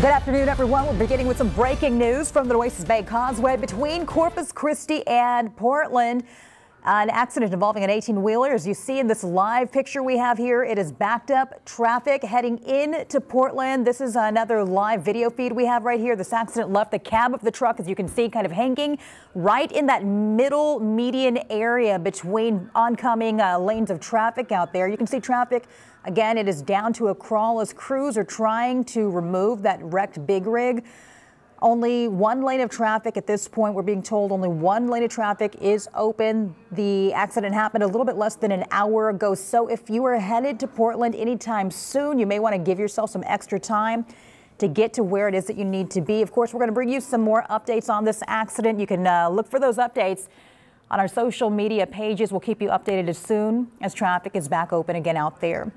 Good afternoon, everyone. We're beginning with some breaking news from the Nueces Bay Causeway between Corpus Christi and Portland. An accident involving an 18-wheeler. As you see in this live picture we have here, it is backed up traffic heading into Portland. This is another live video feed we have right here. This accident left the cab of the truck, as you can see, kind of hanging right in that middle median area between oncoming uh, lanes of traffic out there. You can see traffic Again, it is down to a crawl as crews are trying to remove that wrecked big rig. Only one lane of traffic at this point. We're being told only one lane of traffic is open. The accident happened a little bit less than an hour ago. So if you are headed to Portland anytime soon, you may want to give yourself some extra time to get to where it is that you need to be. Of course, we're going to bring you some more updates on this accident. You can uh, look for those updates on our social media pages. We'll keep you updated as soon as traffic is back open again out there.